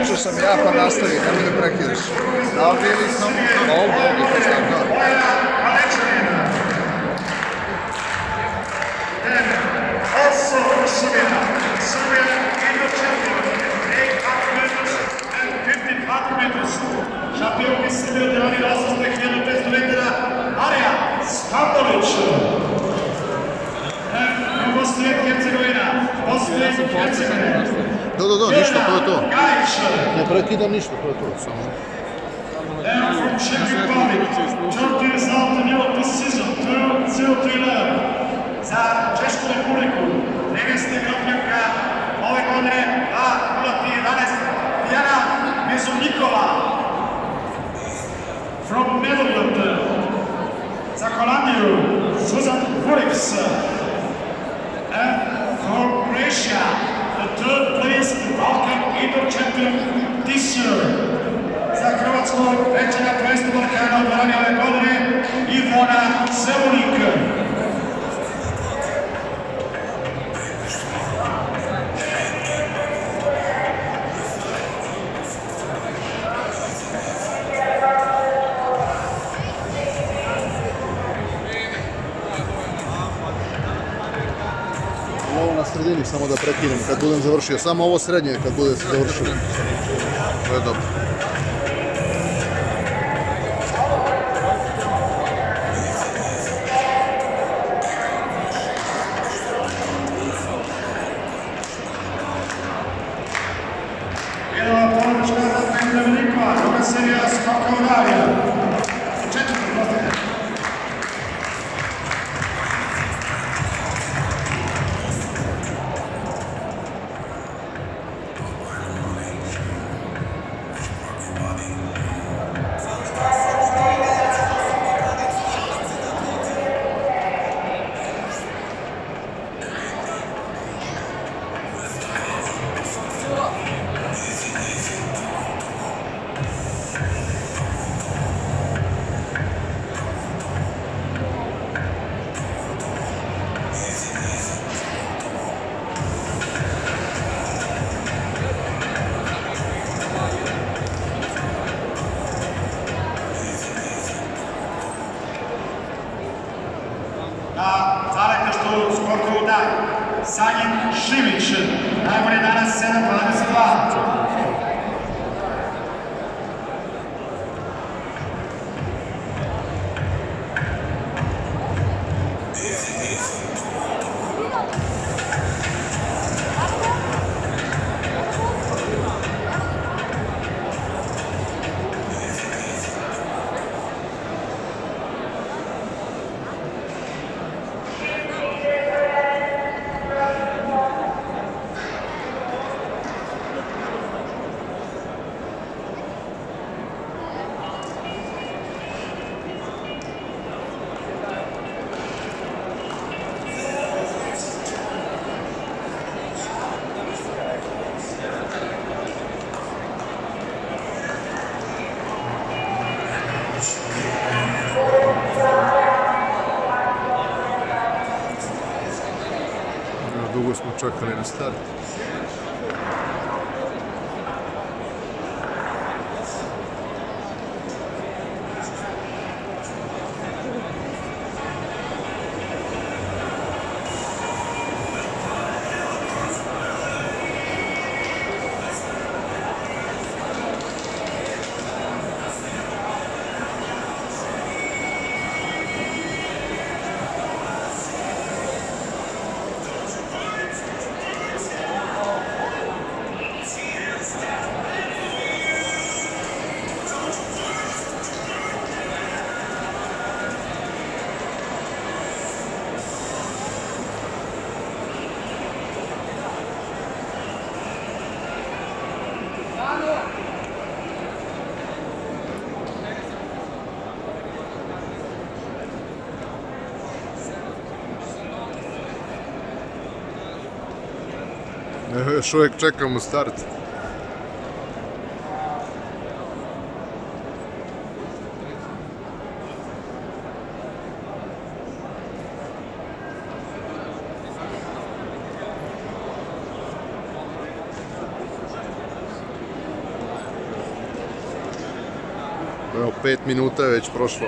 Počeo sam ja pa nastavi, da mi ne prekidaš. Ovdje ili sam? Ovdje, ovdje, to sam da. Also Srbija. Srbija 1800 1500 metara Arija Bosna i Hercegovina. Bosna i Hercegovina. Do, do, do, ništa, to je to. Ne prekidam ništa, to je to. Samo. And from Czech Republic, South Europe this season, 2-0-3-11. Za Češku republiku, 13. grupnjaka ove godine, a 0-11, Dijana Mezovnikova. From Netherlands, za Holandiju, Suzan And for Croatia, the third place Balkan kad bude se završio. To je dobro. Jedna poručka za Petra Velikova, druga serija Skoka Uralija. Санин Шивичин. Dugo smo čekali na start. Još uvijek čekamo start. Evo, pet minuta je već prošlo.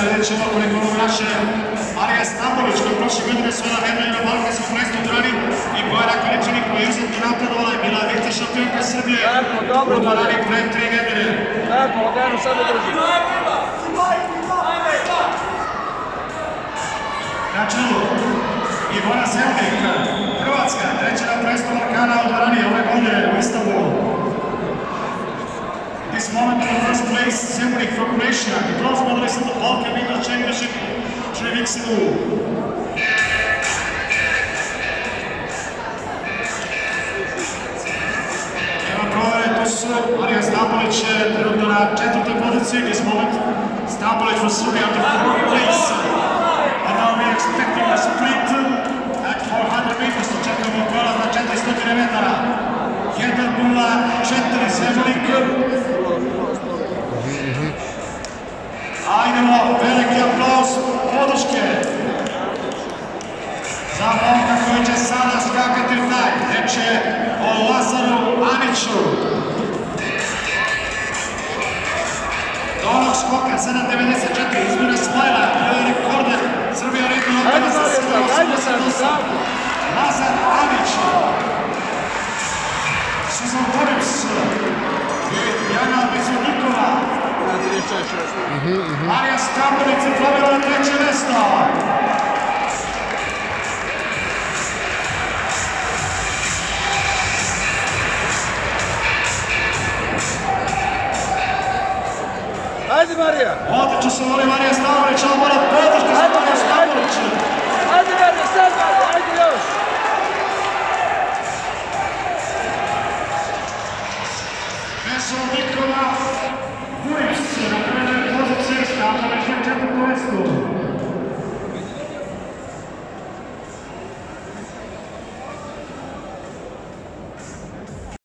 800 metara, vidjet ćemo koliko ovo naše Marija Stambolić, koja prošle godine osvojila medalju na Balkanskom prvenstvu Drani i Bojana Količanik koja je izuzetno napredovala i bila vice šampionka Srbije u dobro. pre tri nedelje. Tako, lagano samo drži. Na čelu Ivana Zelnik, Hrvatska, treća na prvenstvu Balkana u Drani ove godine u Istanbulu. This moment in first place, Zemlik from Croatia, the bronze medalist of the Balkan Indoor Championship three weeks ago. Marija Stampolić je trenutno na četvrtoj poziciji, this moment Stampolić from Serbia on the fourth place. And now we are expecting a sprint at 400 meters, to čekamo prolaz na 400 metara. 1.04 7.94, izmjena smajla, prvi rekorder Srbija sad, ajde sad, 7.88. sad. Lazar Anić. Susan Boris Jana Bezodnikova. Na 36. Marija Stambolić je plovila na treće mesto. Marija! Odlično se voli Marija Stambolić, ali mora podrška za Marija. Stambolić. Ajde Marija, sad Marija, ajde još! Bezodnikova, Boris na prvoj poziciji, Stambolić na četvrtom mestu.